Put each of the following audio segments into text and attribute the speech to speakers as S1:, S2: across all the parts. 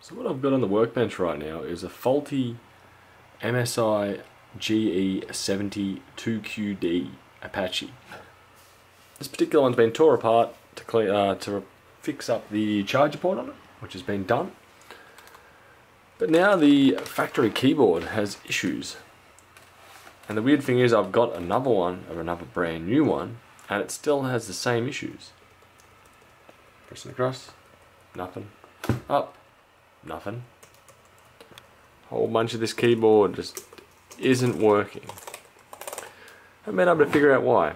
S1: So what I've got on the workbench right now is a faulty MSI GE72QD Apache. This particular one's been tore apart to clean, uh, to fix up the charger port on it, which has been done. But now the factory keyboard has issues. And the weird thing is I've got another one, or another brand new one, and it still has the same issues. Pressing across, nothing. Up, nothing. Whole bunch of this keyboard just isn't working. I haven't been able to figure out why.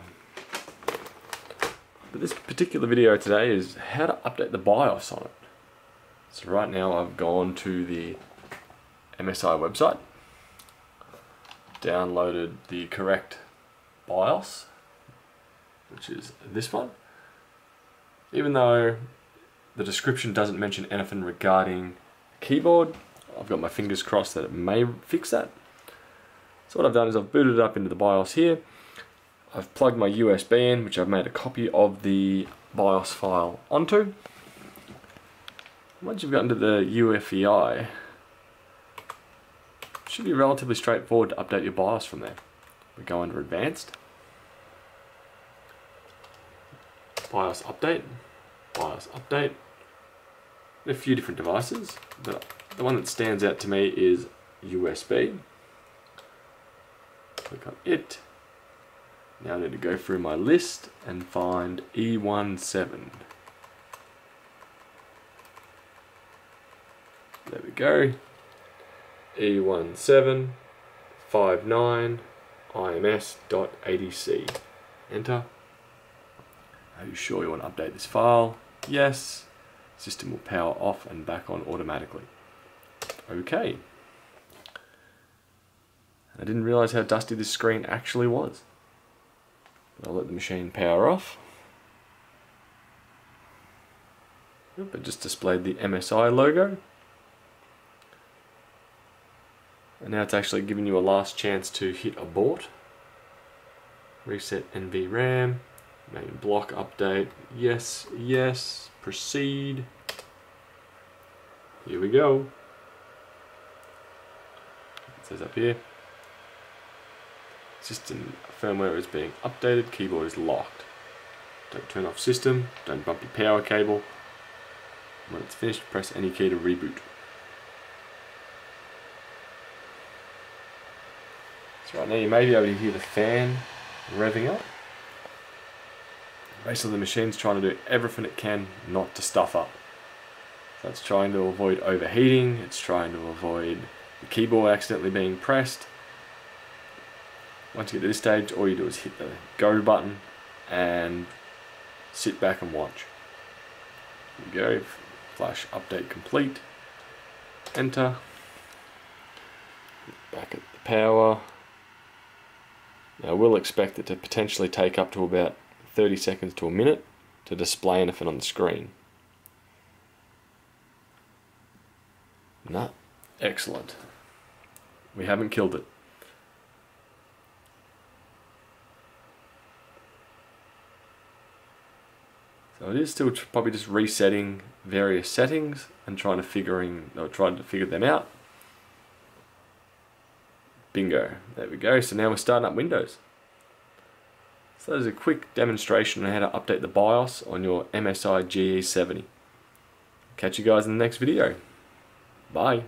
S1: But this particular video today is how to update the BIOS on it. So right now I've gone to the MSI website, downloaded the correct BIOS, which is this one. Even though the description doesn't mention anything regarding keyboard, I've got my fingers crossed that it may fix that. So what I've done is I've booted it up into the BIOS here. I've plugged my USB in, which I've made a copy of the BIOS file onto. Once you've gotten to the UEFI, should be relatively straightforward to update your BIOS from there. We go under Advanced, BIOS Update, BIOS Update, a few different devices, but the one that stands out to me is USB. Click on it. Now I need to go through my list and find E17. There we go. E17 59 IMS.ADC. Enter. Are you sure you want to update this file? Yes. System will power off and back on automatically. Okay. I didn't realize how dusty this screen actually was. But I'll let the machine power off. It just displayed the MSI logo. And now it's actually giving you a last chance to hit abort. Reset NVRAM. Main block update. Yes, yes. Proceed. Here we go. It says up here. System firmware is being updated. Keyboard is locked. Don't turn off system. Don't bump your power cable. When it's finished, press any key to reboot. So right now you may be able to hear the fan revving up. Basically the machine's trying to do everything it can not to stuff up. So it's trying to avoid overheating, it's trying to avoid the keyboard accidentally being pressed. Once you get to this stage, all you do is hit the go button and sit back and watch. We go, flash update complete, enter, back at the power. Now we'll expect it to potentially take up to about 30 seconds to a minute to display anything on the screen. No, excellent. We haven't killed it. So it is still probably just resetting various settings and trying to figuring or trying to figure them out. Bingo. There we go. So now we're starting up Windows. So there's a quick demonstration on how to update the BIOS on your MSI GE70. Catch you guys in the next video. Bye.